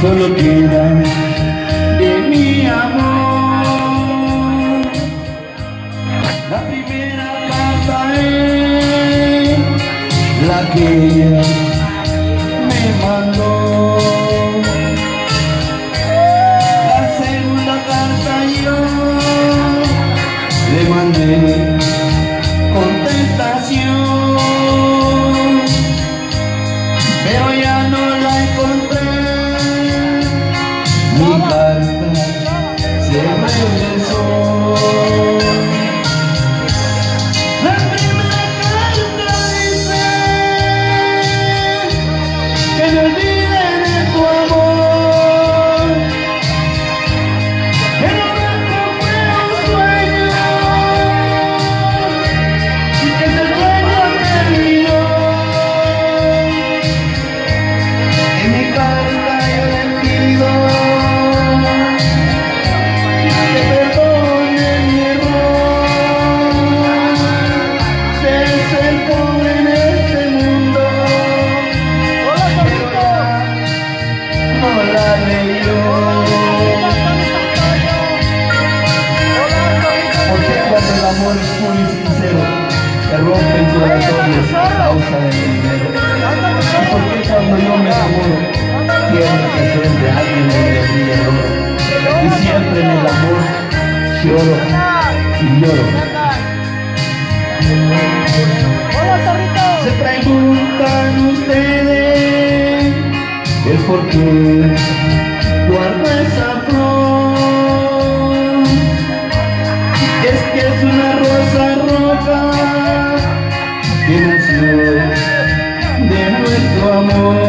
solo queda de mi amor. La primera carta es la que a causa del dinero. ¿Y cuando yo me enamoro, tiene que ser de alguien donde el oro? Y siempre en el amor lloro y lloro. Se preguntan ustedes el por qué guardo esa flor. Es que es una rosa roja que nació de nuestro amor.